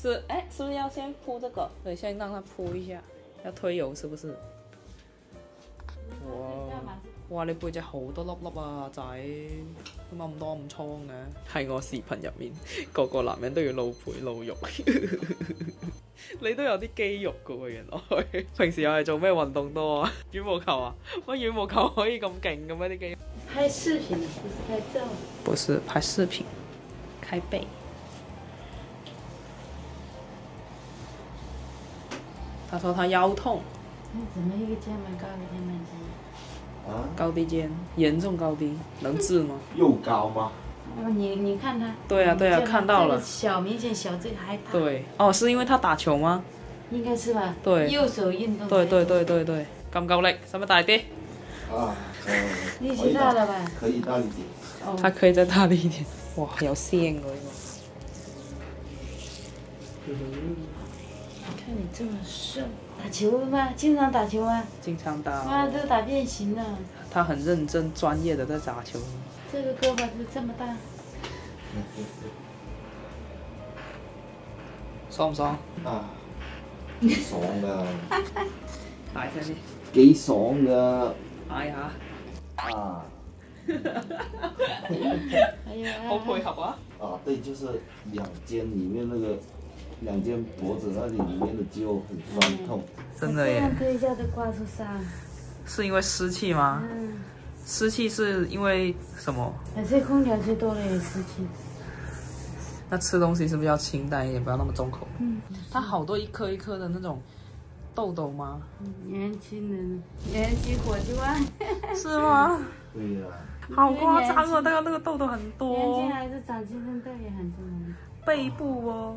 是哎，是不是要先铺这个？对，先让它铺一下，要推油是不是？哇，哇，你背脊好多粒粒啊，仔，点解咁多咁仓嘅？喺我视频入面，个个男人都要露背露肉。你都有啲肌肉噶喎，原来。平时又系做咩运动多啊？羽毛球啊？乜羽毛球可以咁劲嘅咩？啲肌肉。拍视频，不是拍照。不是拍视频，开背。他说他腰痛。你怎么一个肩膀高，一肩膀低？啊，高低肩，严重高低，能治吗？又高吗？啊，你你看他。对啊，对啊，看到了。小明显小，这个还大。对，哦，是因为他打球吗？应该是吧。对。右手运动。对对对对对。高不高嘞？什么大力？啊，嗯，可以大了吧？可以大力点。哦。他可以再大力一点。哇，有先个！看你这么瘦，打球吗？经常打球吗？经常打，哇，都打变形了。他很认真专业的在打球。这个胳膊是这么大，爽不爽啊？爽的，大声点，给爽的，哎呀，啊，哈哈哈，哎呀，后腿好啊！啊，对，就是两肩里面那个。两肩脖子那里里面的肌肉很酸痛，真的耶！可以一下子刮出痧，是因为湿气吗？嗯，湿气是因为什么？那些空调吹多了也湿气。那吃东西是不是要清淡一点，不要那么重口？嗯。它好多一颗一颗的那种痘痘吗？年轻人，年轻火气旺，是吗？对呀。好夸张哦！啊！他那个痘痘很多。年轻还是长青春痘也很正常。背部哦。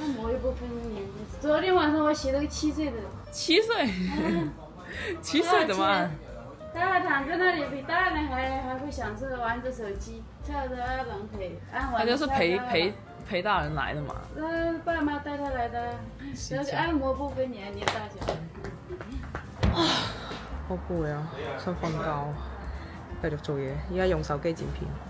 按摩又不分年龄，昨天晚上我洗了个七岁的。七岁？七岁么按？他还躺在那里比大人还还会享受，玩着手机，翘着二郎腿，按完他就是陪陪陪大人来的嘛。那爸妈带他来的。按摩不分年龄大小。好困聊，想瞓觉，继续做嘢，依家用手机剪片。